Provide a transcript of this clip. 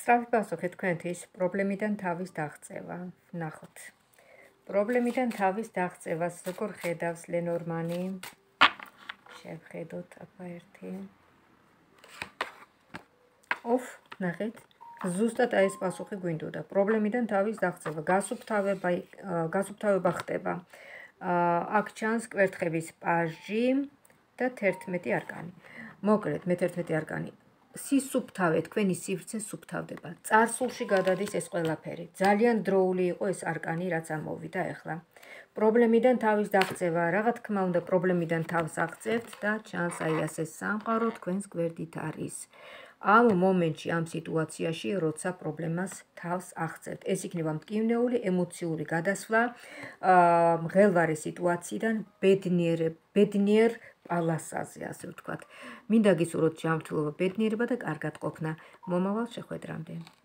სწრაფი პასუხი თქვენთვის პრობლემიდან თავის დაღწევა. ნახოთ. პრობლემიდან თავის დაღწევას როგორ ხედავს ლენორმანი? შევხედოთ აბა ერთი. ოფ, ნახეთ. ზუსტად აი ეს პასუხი გვინდოდა. პრობლემიდან თავის დაღწევა, გასუფთავება, გასუფთავება ხდება. აა აქ ჩანს კვერთხების პაჟი და 11 არკანი. მოკლედ, მე-11 არკანი სისუფთავე თქვენი სივრცე სუფთავდება. წარსულში გადადის ეს ყველაფერი. ძალიან დროული იყო ეს არკანი, რაც ამოვიდა ახლა. პრობლემიდან თავის დაღწევა, რაღა თქმა უნდა, პრობლემიდან თავს აღწევთ და ჩანს აი ასე სამყარო თქვენს გვერდით არის. ამ მომენტში, ამ სიტუაციაში, როცა პრობლემას თავს აღწევთ, ეს იქნება მტკივნეული ემოციური გადასვლა, აა მღელვარე სიტუაციიდან ბედნიერ ბედნიერ პალასაზე, ასე ვთქვათ. მინდა გისურვოთ ჯანმრთელობა, ბედნიერება და კარგად ყოფნა. მომავალ შეხვედრამდე.